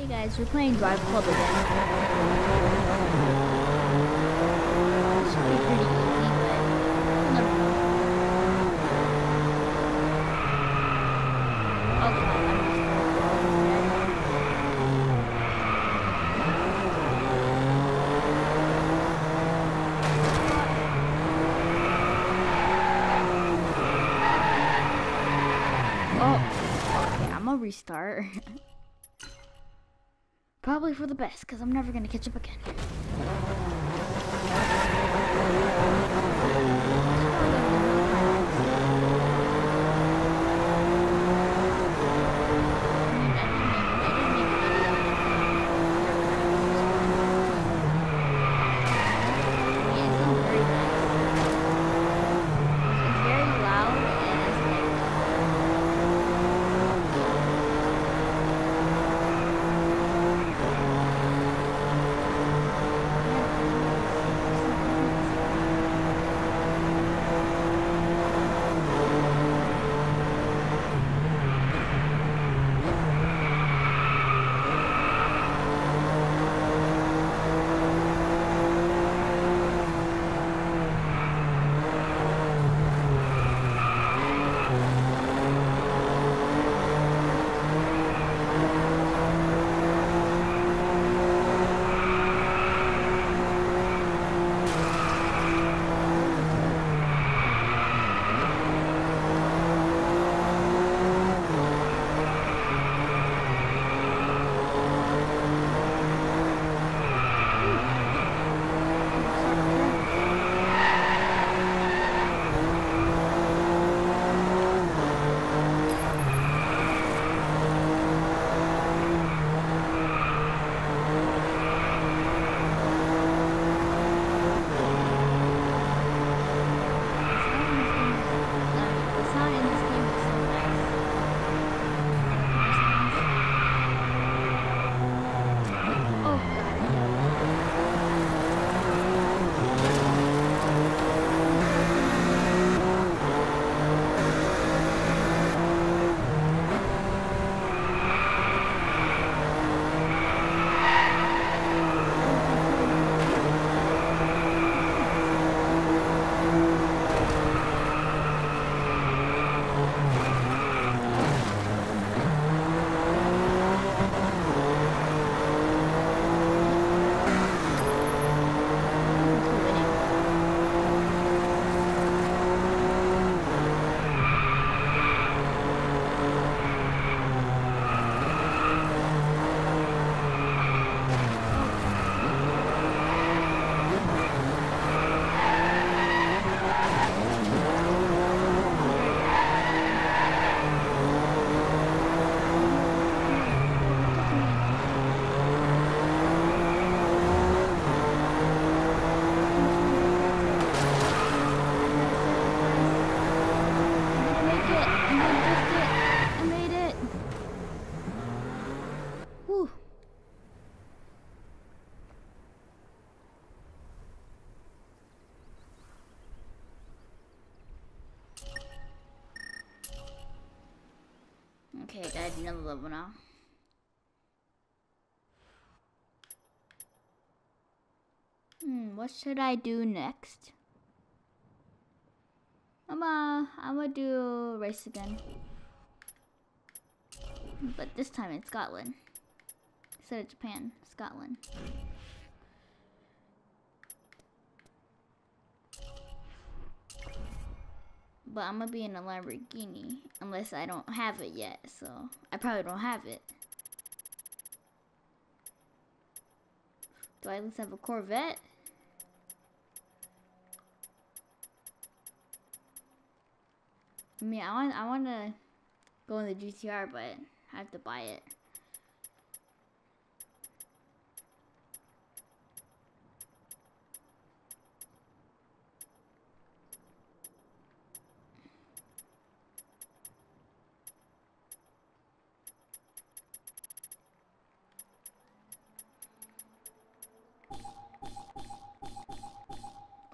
Hey guys, we're playing Drive Club again. Should be pretty easy, but. Oh I'm Oh, gonna restart. Oh, Probably for the best, because I'm never gonna catch up again. Okay, I got another level now. Hmm, what should I do next? I'm I'm gonna do race again. But this time in Scotland. Instead of Japan, Scotland. But I'm gonna be in a Lamborghini unless I don't have it yet, so I probably don't have it. Do I at least have a Corvette? I mean, I want I want to go in the GTR, but I have to buy it.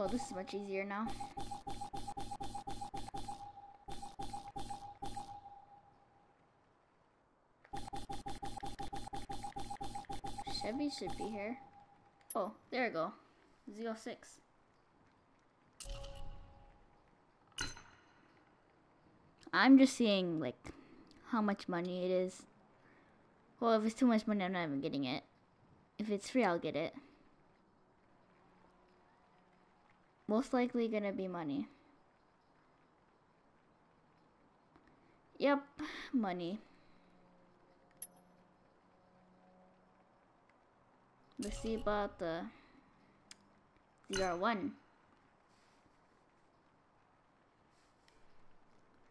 Oh, this is much easier now. Chevy should be here. Oh, there we go. Z06. I'm just seeing like how much money it is. Well, if it's too much money, I'm not even getting it. If it's free, I'll get it. Most likely gonna be money. Yep, money. Let's see about the ZR1.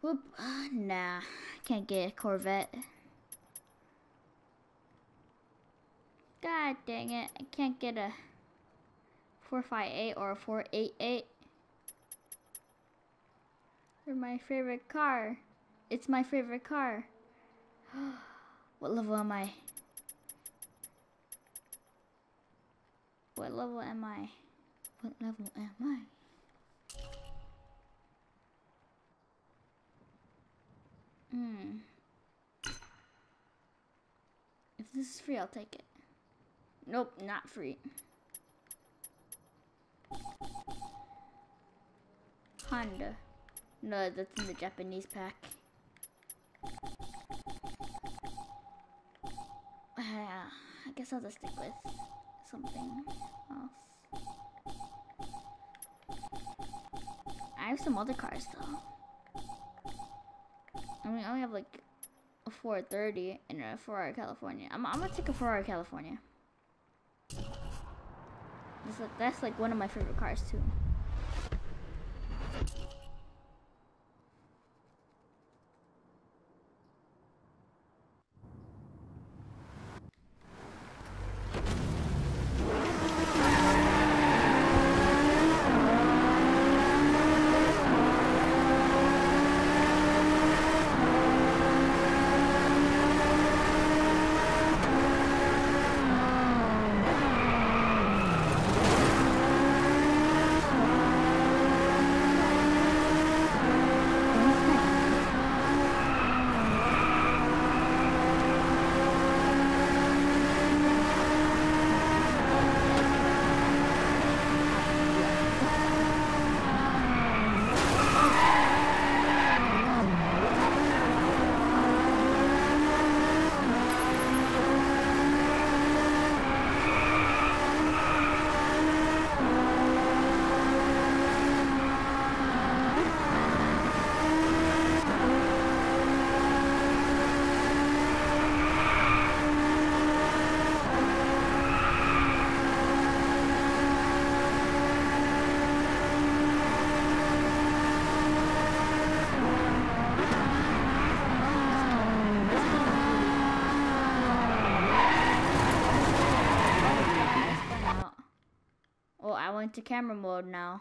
Whoop, uh, nah, can't get a Corvette. God dang it, I can't get a 458 or 488. They're my favorite car. It's my favorite car. what level am I? What level am I? What level am I? Hmm. If this is free, I'll take it. Nope, not free. Honda. No, that's in the Japanese pack. Uh, I guess I'll just stick with something else. I have some other cars though. I mean, I only have like a 430 and a Ferrari California. I'm, I'm gonna take a Ferrari California. That's like, one of my favorite cars too. To camera mode now.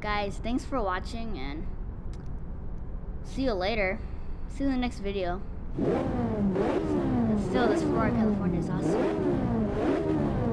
Guys, thanks for watching and see you later. See you in the next video. Still, this Ferrari California is awesome.